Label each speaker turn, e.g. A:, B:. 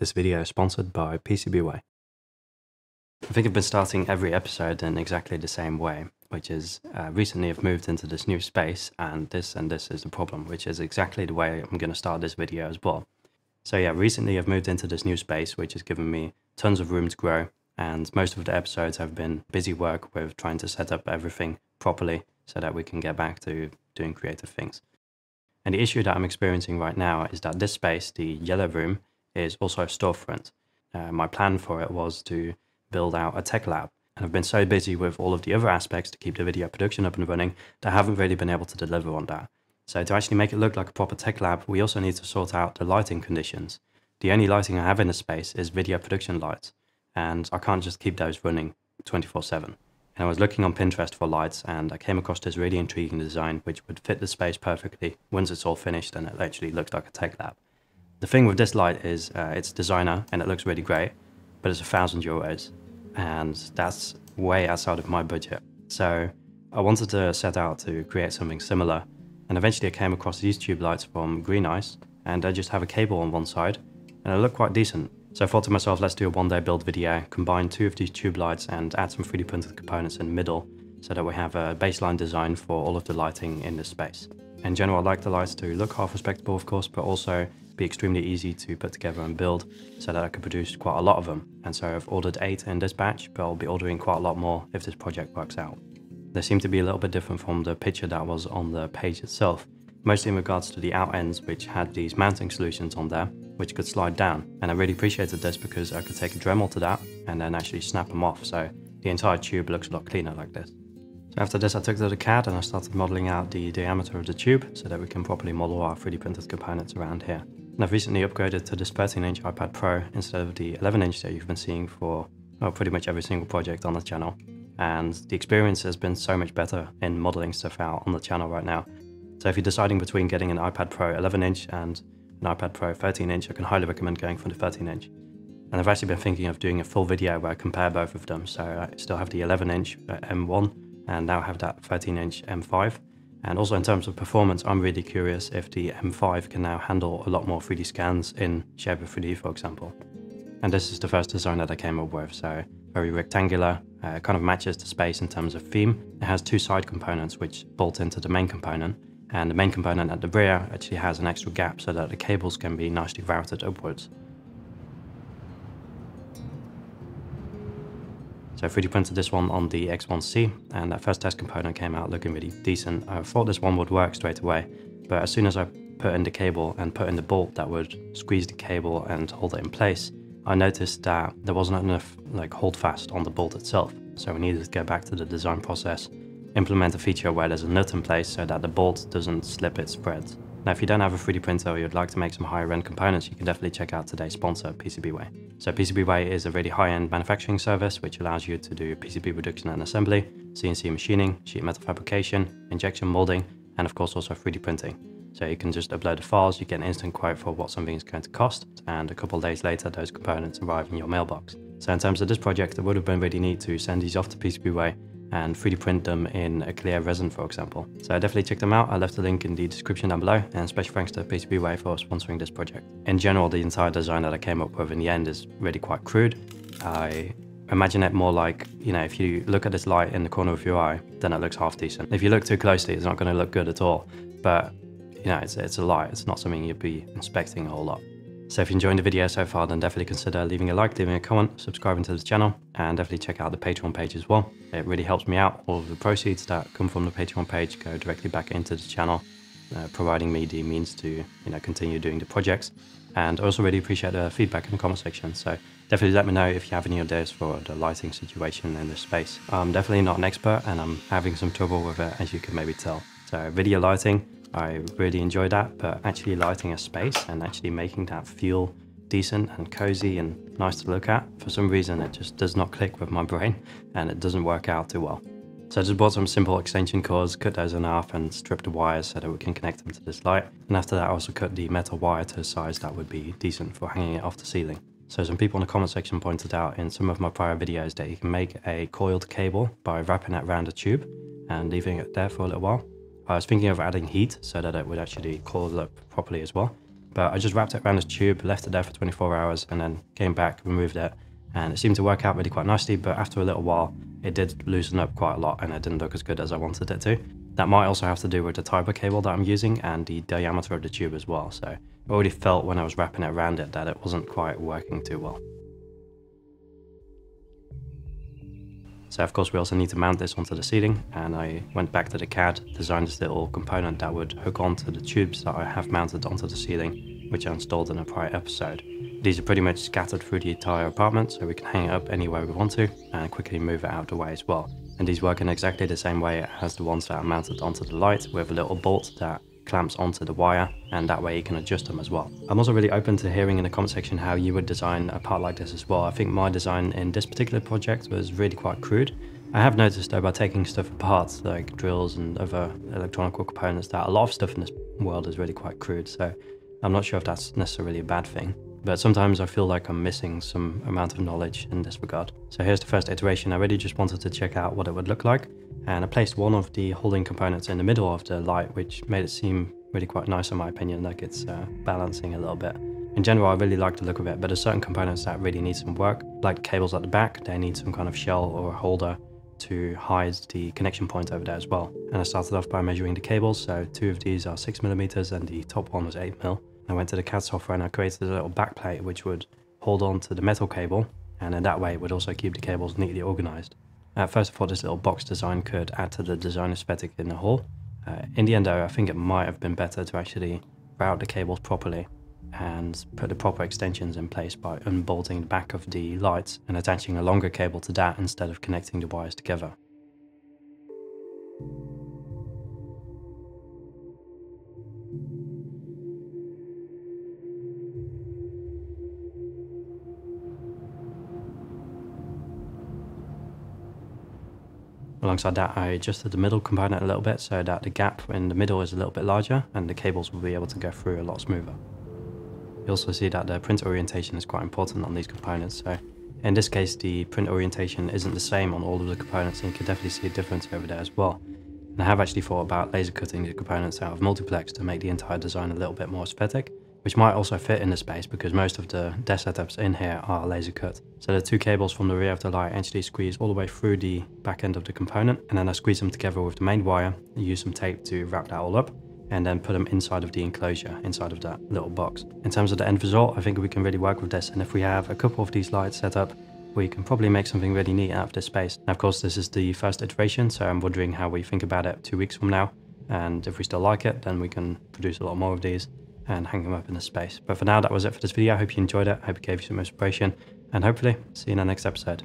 A: This video is sponsored by PCBWay. I think I've been starting every episode in exactly the same way, which is uh, recently I've moved into this new space and this and this is the problem, which is exactly the way I'm going to start this video as well. So yeah, recently I've moved into this new space, which has given me tons of room to grow. And most of the episodes have been busy work with trying to set up everything properly so that we can get back to doing creative things. And the issue that I'm experiencing right now is that this space, the yellow room, is also a storefront. Uh, my plan for it was to build out a tech lab. And I've been so busy with all of the other aspects to keep the video production up and running that I haven't really been able to deliver on that. So to actually make it look like a proper tech lab, we also need to sort out the lighting conditions. The only lighting I have in the space is video production lights, and I can't just keep those running 24-7. And I was looking on Pinterest for lights, and I came across this really intriguing design which would fit the space perfectly once it's all finished and it actually looks like a tech lab. The thing with this light is uh, it's designer and it looks really great, but it's a thousand euros, and that's way outside of my budget. So I wanted to set out to create something similar and eventually I came across these tube lights from Green Ice, and I just have a cable on one side, and it looked quite decent. So I thought to myself, let's do a one day build video, combine two of these tube lights and add some 3D printed components in the middle, so that we have a baseline design for all of the lighting in this space. In general, I like the lights to look half respectable, of course, but also be extremely easy to put together and build so that I could produce quite a lot of them. And so I've ordered eight in this batch, but I'll be ordering quite a lot more if this project works out. They seem to be a little bit different from the picture that was on the page itself, mostly in regards to the out ends which had these mounting solutions on there, which could slide down. And I really appreciated this because I could take a Dremel to that and then actually snap them off, so the entire tube looks a lot cleaner like this. So after this I took to the CAD and I started modeling out the diameter of the tube so that we can properly model our 3D printed components around here. And I've recently upgraded to this 13 inch iPad Pro instead of the 11 inch that you've been seeing for well, pretty much every single project on the channel and the experience has been so much better in modeling stuff out on the channel right now. So if you're deciding between getting an iPad Pro 11 inch and an iPad Pro 13 inch, I can highly recommend going for the 13 inch. And I've actually been thinking of doing a full video where I compare both of them. So I still have the 11 inch uh, M1 and now have that 13 inch M5. And also in terms of performance, I'm really curious if the M5 can now handle a lot more 3D scans in Shapr3D, for example. And this is the first design that I came up with, so very rectangular, uh, kind of matches the space in terms of theme. It has two side components which bolt into the main component, and the main component at the rear actually has an extra gap so that the cables can be nicely routed upwards. So I 3D printed this one on the X1C, and that first test component came out looking really decent. I thought this one would work straight away, but as soon as I put in the cable and put in the bolt that would squeeze the cable and hold it in place, I noticed that there wasn't enough like hold fast on the bolt itself. So we needed to go back to the design process, implement a feature where there's a nut in place so that the bolt doesn't slip its threads. Now, if you don't have a 3D printer or you'd like to make some higher end components, you can definitely check out today's sponsor, PCBWay. So PCBWay is a really high end manufacturing service which allows you to do PCB production and assembly, CNC machining, sheet metal fabrication, injection molding, and of course also 3D printing. So you can just upload the files, you get an instant quote for what something is going to cost, and a couple days later those components arrive in your mailbox. So in terms of this project, it would have been really neat to send these off to PCBWay and 3D print them in a clear resin, for example. So I definitely check them out. I left the link in the description down below, and special thanks to PCBWay for sponsoring this project. In general, the entire design that I came up with in the end is really quite crude. I imagine it more like, you know, if you look at this light in the corner of your eye, then it looks half decent. If you look too closely, it's not going to look good at all. But you know, it's, it's a light. It's not something you'd be inspecting a whole lot. So if you enjoyed the video so far, then definitely consider leaving a like, leaving a comment, subscribing to this channel, and definitely check out the Patreon page as well. It really helps me out. All of the proceeds that come from the Patreon page go directly back into the channel, uh, providing me the means to, you know, continue doing the projects. And I also really appreciate the feedback in the comment section. So definitely let me know if you have any ideas for the lighting situation in this space. I'm definitely not an expert and I'm having some trouble with it, as you can maybe tell. So video lighting, I really enjoy that, but actually lighting a space and actually making that feel decent and cozy and nice to look at, for some reason it just does not click with my brain and it doesn't work out too well. So I just bought some simple extension cords, cut those in half and stripped the wires so that we can connect them to this light. And after that I also cut the metal wire to a size that would be decent for hanging it off the ceiling. So some people in the comment section pointed out in some of my prior videos that you can make a coiled cable by wrapping it around a tube and leaving it there for a little while. I was thinking of adding heat so that it would actually coil up properly as well. But I just wrapped it around this tube, left it there for 24 hours, and then came back, removed it, and it seemed to work out really quite nicely. But after a little while, it did loosen up quite a lot, and it didn't look as good as I wanted it to. That might also have to do with the type of cable that I'm using and the diameter of the tube as well. So I already felt when I was wrapping it around it that it wasn't quite working too well. So of course we also need to mount this onto the ceiling and I went back to the CAD, designed this little component that would hook onto the tubes that I have mounted onto the ceiling, which I installed in a prior episode. These are pretty much scattered through the entire apartment so we can hang it up anywhere we want to and quickly move it out of the way as well. And these work in exactly the same way as the ones that are mounted onto the light with a little bolt that clamps onto the wire and that way you can adjust them as well. I'm also really open to hearing in the comment section how you would design a part like this as well. I think my design in this particular project was really quite crude. I have noticed though by taking stuff apart like drills and other electronic components that a lot of stuff in this world is really quite crude so I'm not sure if that's necessarily a bad thing. But sometimes I feel like I'm missing some amount of knowledge in this regard. So here's the first iteration. I really just wanted to check out what it would look like and I placed one of the holding components in the middle of the light, which made it seem really quite nice in my opinion, like it's uh, balancing a little bit. In general, I really like the look of it, but there's certain components that really need some work, like cables at the back, they need some kind of shell or holder to hide the connection point over there as well. And I started off by measuring the cables, so two of these are 6 millimeters and the top one was 8 mil. I went to the CAD software and I created a little backplate which would hold on to the metal cable, and in that way it would also keep the cables neatly organized. At first I thought this little box design could add to the design aesthetic in the hall. Uh, in the end though, I think it might have been better to actually route the cables properly and put the proper extensions in place by unbolting the back of the lights and attaching a longer cable to that instead of connecting the wires together. Alongside that, I adjusted the middle component a little bit so that the gap in the middle is a little bit larger and the cables will be able to go through a lot smoother. You also see that the print orientation is quite important on these components. So in this case, the print orientation isn't the same on all of the components and you can definitely see a difference over there as well. And I have actually thought about laser cutting the components out of multiplex to make the entire design a little bit more aesthetic which might also fit in the space because most of the desk setups in here are laser cut. So the two cables from the rear of the light actually squeeze all the way through the back end of the component and then I squeeze them together with the main wire, and use some tape to wrap that all up and then put them inside of the enclosure, inside of that little box. In terms of the end result, I think we can really work with this and if we have a couple of these lights set up, we can probably make something really neat out of this space. Now, of course, this is the first iteration, so I'm wondering how we think about it two weeks from now. And if we still like it, then we can produce a lot more of these and hang them up in the space. But for now, that was it for this video. I hope you enjoyed it. I hope it gave you some inspiration and hopefully see you in the next episode.